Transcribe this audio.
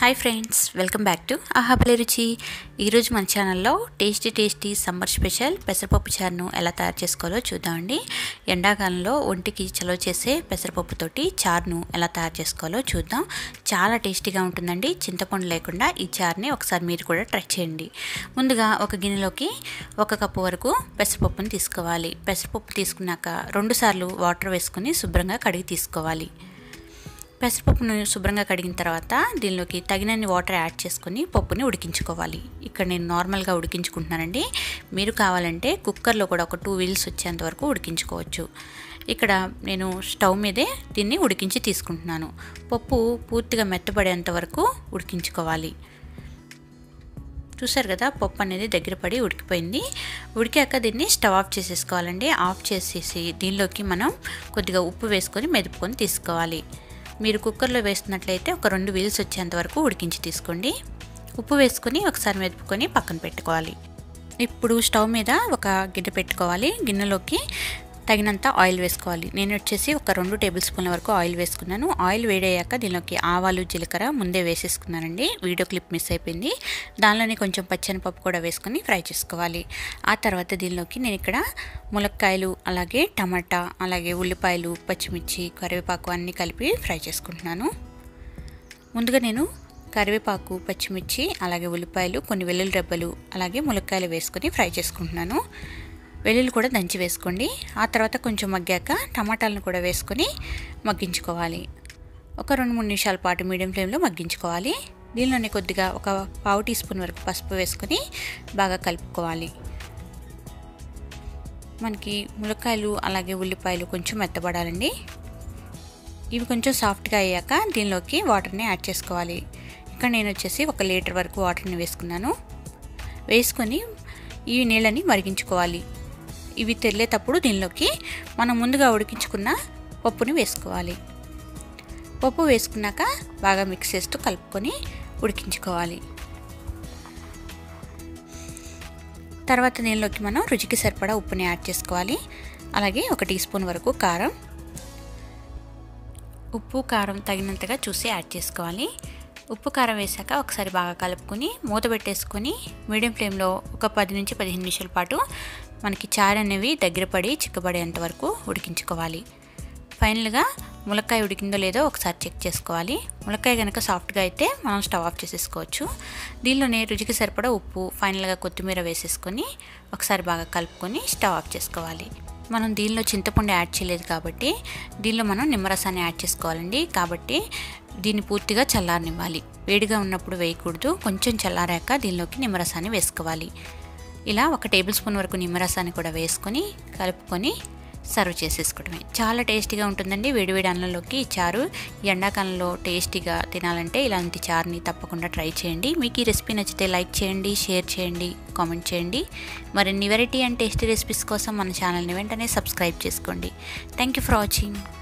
Hi friends welcome back to ఆహాబలి రుచి ఈరోజు మన ఛానల్లో టేస్టీ టేస్టీ సమ్మర్ స్పెషల్ పెసరపప్పు చారును ఎలా తయారు చేసుకోవాలో చూద్దామండి ఎండాకాలంలో ఒంటికి చలవ చేసే పెసరపప్పుతోటి చారును ఎలా తయారు చేసుకోవాలో చూద్దాం. చాలా టేస్టీగా ఉంటుందండి. చింతపండు లేకుండా ఈ చారుని ఒకసారి మీరు కూడా ట్రై చేయండి. ముందుగా ఒక గిన్నెలోకి ఒక కప్పు వరకు పెసరపప్పుని తీసుకోవాలి. పెసరపప్పు తీసుకున్నాక రెండుసార్లు వాటర్ వేసుకుని శుభ్రంగా కడిగి తీసుకోవాలి. పెసరపప్పును శుభ్రంగా కడిగిన తర్వాత దీనిలోకి తగినన్ని వాటర్ యాడ్ చేసుకొని పప్పుని ఉడికించుకోవాలి. ఇక్కడ నేను నార్మల్గా ఉడికించుకుంటున్నానండి. మీరు కావాలంటే కుక్కర్లో కూడా ఒక టూ వీల్స్ వచ్చేంత వరకు ఉడికించుకోవచ్చు. ఇక్కడ నేను స్టవ్ మీదే దీన్ని ఉడికించి తీసుకుంటున్నాను. పప్పు పూర్తిగా మెత్తబడేంత వరకు ఉడికించుకోవాలి. చూసారు కదా పప్పు అనేది దగ్గర పడి ఉడికిపోయింది. ఉడికాక దీన్ని స్టవ్ ఆఫ్ చేసేసుకోవాలండి. ఆఫ్ చేసేసి దీనిలోకి మనం కొద్దిగా ఉప్పు వేసుకొని మెదుపుకొని తీసుకోవాలి. మీరు కుక్కర్లో వేస్తున్నట్లయితే ఒక రెండు వీల్స్ వచ్చేంత వరకు ఉడికించి తీసుకోండి. ఉప్పు వేసుకొని ఒకసారి మెదుపుకొని పక్కన పెట్టుకోవాలి. ఇప్పుడు స్టవ్ మీద ఒక గిన్నె పెట్టుకోవాలి. గిన్నెలోకి తగినంత ఆయిల్ వేసుకోవాలి. నేను వచ్చేసి ఒక రెండు టేబుల్ స్పూన్ల వరకు ఆయిల్ వేసుకున్నాను. ఆయిల్ వేడయ్యాక దీనిలోకి ఆవాలు జీలకర్ర ముందే వేసేసుకున్నానండి. వీడియో క్లిప్ మిస్ అయిపోయింది. దానిలోనే కొంచెం పచ్చనిపప్పు కూడా వేసుకొని ఫ్రై చేసుకోవాలి. ఆ తర్వాత దీనిలోకి నేను ఇక్కడ ములక్కాయలు అలాగే టమాటా అలాగే ఉల్లిపాయలు పచ్చిమిర్చి కరివేపాకు అన్నీ కలిపి ఫ్రై చేసుకుంటున్నాను. ముందుగా నేను కరివేపాకు పచ్చిమిర్చి అలాగే ఉల్లిపాయలు కొన్ని వెల్లుల్లి రెబ్బలు అలాగే ములక్కాయలు వేసుకొని ఫ్రై చేసుకుంటున్నాను. వెల్లుల్లి కూడా దంచి వేసుకోండి. ఆ తర్వాత కొంచెం మగ్గాక టమాటాలను కూడా వేసుకొని మగ్గించుకోవాలి. ఒక రెండు మూడు నిమిషాల పాటు మీడియం ఫ్లేమ్లో మగ్గించుకోవాలి. దీనిలోనే కొద్దిగా ఒక పావు టీ స్పూన్ వరకు పసుపు వేసుకొని బాగా కలుపుకోవాలి. మనకి ములక్కాయలు అలాగే ఉల్లిపాయలు కొంచెం మెత్తబడాలండి. ఇవి కొంచెం సాఫ్ట్గా అయ్యాక దీనిలోకి వాటర్ని యాడ్ చేసుకోవాలి. ఇక్కడ నేను వచ్చేసి ఒక లీటర్ వరకు వాటర్ని వేసుకున్నాను. వేసుకొని ఈ నీళ్ళని మరిగించుకోవాలి. ఇవి తెల్లేటప్పుడు దీనిలోకి మనం ముందుగా ఉడికించుకున్న పప్పుని వేసుకోవాలి. పప్పు వేసుకున్నాక బాగా మిక్స్ చేస్తూ కలుపుకొని ఉడికించుకోవాలి. తర్వాత దీనిలోకి మనం రుచికి సరిపడా ఉప్పుని యాడ్ చేసుకోవాలి. అలాగే ఒక టీ స్పూన్ వరకు కారం. ఉప్పు కారం తగినంతగా చూసి యాడ్ చేసుకోవాలి. ఉప్పు కారం వేసాక ఒకసారి బాగా కలుపుకొని మూత పెట్టేసుకొని మీడియం ఫ్లేమ్లో ఒక పది నుంచి పదిహేను నిమిషాల పాటు మనకి చారు అనేవి దగ్గర పడి చిక్కబడేంత వరకు ఉడికించుకోవాలి. ఫైనల్గా ములక్కాయ ఉడికిందో లేదో ఒకసారి చెక్ చేసుకోవాలి. ములక్కాయ కనుక సాఫ్ట్గా అయితే మనం స్టవ్ ఆఫ్ చేసేసుకోవచ్చు. దీనిలోనే రుచికి సరిపడా ఉప్పు ఫైనల్గా కొత్తిమీర వేసేసుకొని ఒకసారి బాగా కలుపుకొని స్టవ్ ఆఫ్ చేసుకోవాలి. మనం దీనిలో చింతపండు యాడ్ చేయలేదు కాబట్టి దీనిలో మనం నిమ్మరసాన్ని యాడ్ చేసుకోవాలండి. కాబట్టి దీన్ని పూర్తిగా చల్లారనివ్వాలి. వేడిగా ఉన్నప్పుడు వేయకూడదు. కొంచెం చల్లారాక దీనిలోకి నిమ్మరసాన్ని వేసుకోవాలి. ఇలా ఒక టేబుల్ స్పూన్ వరకు నిమ్మరసాన్ని కూడా వేసుకొని కలుపుకొని సర్వ్ చేసేసుకోవడమే. చాలా టేస్టీగా ఉంటుందండి. వేడివేడి అన్నంలోకి ఈ చారు. ఎండాకాలంలో టేస్టీగా తినాలంటే ఇలాంటి చారుని తప్పకుండా ట్రై చేయండి. మీకు ఈ రెసిపీ నచ్చితే లైక్ చేయండి షేర్ చేయండి కామెంట్ చేయండి. మరిన్ని వెరైటీ అండ్ టేస్టీ రెసిపీస్ కోసం మన ఛానల్ని వెంటనే సబ్స్క్రైబ్ చేసుకోండి. Thank you for watching